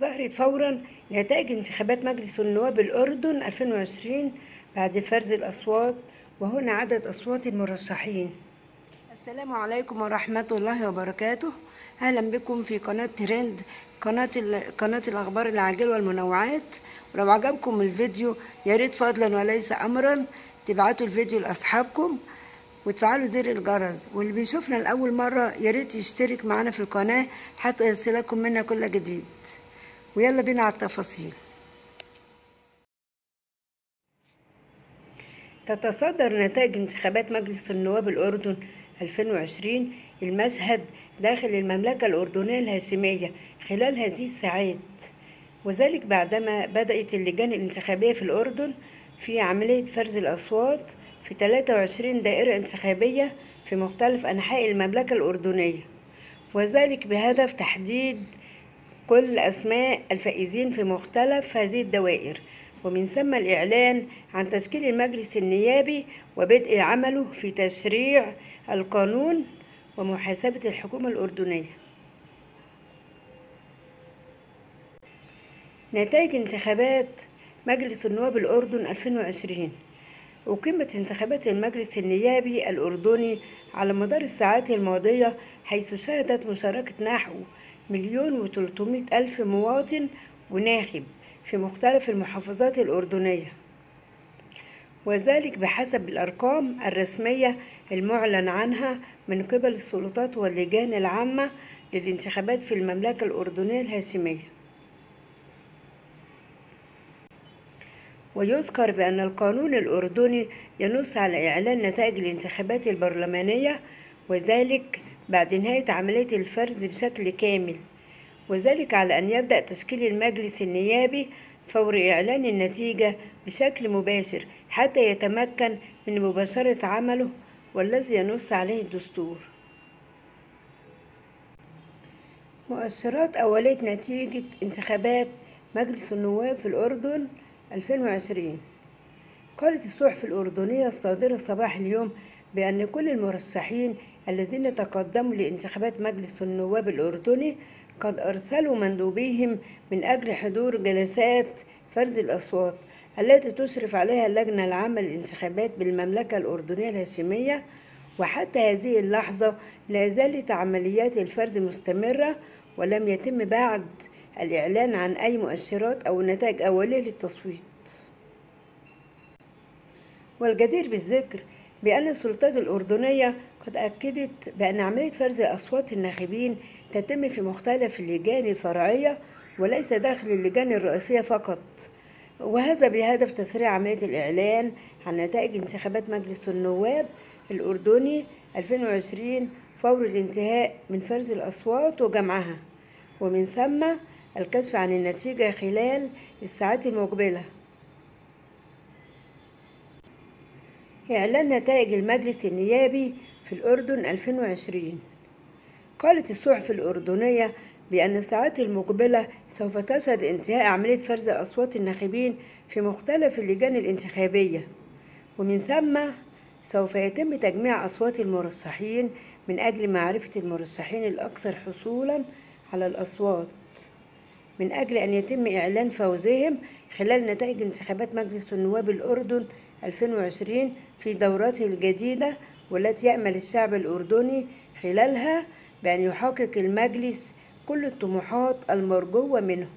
ظهرت فورا نتائج انتخابات مجلس النواب الأردن 2020 بعد فرز الأصوات وهنا عدد أصوات المرشحين. السلام عليكم ورحمة الله وبركاته. أهلا بكم في قناة ترند قناة, قناة الأخبار العاجلة والمنوعات. ولو عجبكم الفيديو يا ريت فضلا وليس أمرا تبعتوا الفيديو لأصحابكم وتفعلوا زر الجرس. واللي بيشوفنا لأول مرة يا ريت يشترك معنا في القناة حتى يصلكم منا كل جديد. ويلا بينا على التفاصيل. تتصدر نتائج انتخابات مجلس النواب الأردن 2020 المشهد داخل المملكة الأردنية الهاشمية خلال هذه الساعات. وذلك بعدما بدأت اللجان الانتخابية في الأردن في عملية فرز الأصوات في 23 دائرة انتخابية في مختلف أنحاء المملكة الأردنية. وذلك بهدف تحديد كل أسماء الفائزين في مختلف هذه الدوائر ومن ثم الإعلان عن تشكيل المجلس النيابي وبدء عمله في تشريع القانون ومحاسبة الحكومة الأردنية. نتائج انتخابات مجلس النواب الأردن 2020 أقيمت انتخابات المجلس النيابي الأردني على مدار الساعات الماضية حيث شهدت مشاركة نحو مليون وتلتمائة ألف مواطن وناخب في مختلف المحافظات الأردنية. وذلك بحسب الأرقام الرسمية المعلن عنها من قبل السلطات واللجان العامة للانتخابات في المملكة الأردنية الهاشمية. ويذكر بأن القانون الأردني ينص على إعلان نتائج الانتخابات البرلمانية وذلك بعد نهاية عملية الفرز بشكل كامل وذلك على أن يبدأ تشكيل المجلس النيابي فور إعلان النتيجة بشكل مباشر حتى يتمكن من مباشرة عمله والذي ينص عليه الدستور. مؤشرات أولية نتيجة انتخابات مجلس النواب في الأردن 2020 قالت الصحف الأردنية الصادرة صباح اليوم بأن كل المرشحين الذين تقدموا لانتخابات مجلس النواب الأردني قد أرسلوا مندوبيهم من أجل حضور جلسات فرز الأصوات التي تشرف عليها اللجنة العامة للانتخابات بالمملكة الأردنية الهاشمية. وحتى هذه اللحظة لا زالت عمليات الفرز مستمرة ولم يتم بعد الإعلان عن أي مؤشرات أو نتائج أولية للتصويت. والجدير بالذكر بأن السلطات الأردنية قد أكدت بأن عملية فرز أصوات الناخبين تتم في مختلف اللجان الفرعية وليس داخل اللجان الرئيسية فقط. وهذا بهدف تسريع عملية الإعلان عن نتائج انتخابات مجلس النواب الأردني 2020 فور الانتهاء من فرز الأصوات وجمعها ومن ثم الكشف عن النتيجة خلال الساعات المقبلة. إعلان نتائج المجلس النيابي في الأردن 2020 قالت الصحف الأردنية بأن الساعات المقبلة سوف تشهد انتهاء عملية فرز أصوات الناخبين في مختلف اللجان الانتخابية. ومن ثم سوف يتم تجميع أصوات المرشحين من أجل معرفة المرشحين الأكثر حصولا على الأصوات. من أجل أن يتم إعلان فوزهم خلال نتائج انتخابات مجلس النواب الأردن 2020 في دورته الجديدة والتي يأمل الشعب الأردني خلالها بأن يحقق المجلس كل الطموحات المرجوة منه.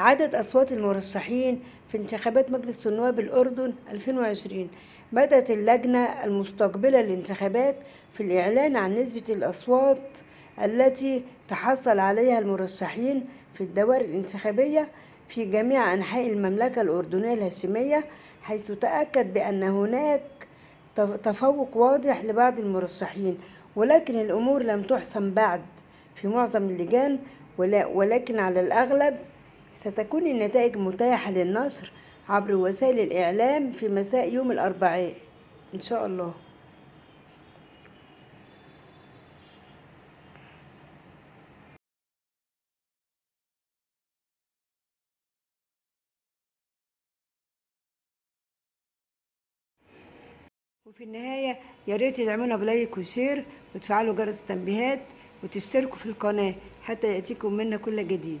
عدد أصوات المرشحين في انتخابات مجلس النواب الأردن 2020 بدأت اللجنة المستقبلة للانتخابات في الإعلان عن نسبة الأصوات التي تحصل عليها المرشحين في الدوائر الانتخابية في جميع أنحاء المملكة الأردنية الهاشمية حيث تأكد بأن هناك تفوق واضح لبعض المرشحين ولكن الأمور لم تحسم بعد في معظم اللجان ولكن على الأغلب ستكون النتائج متاحة للنشر عبر وسائل الإعلام في مساء يوم الأربعاء. إن شاء الله. وفي النهاية يا ريت تدعمونا ب like و share وتفعلوا جرس التنبيهات وتشتركوا في القناة حتى يأتيكم منا كل جديد.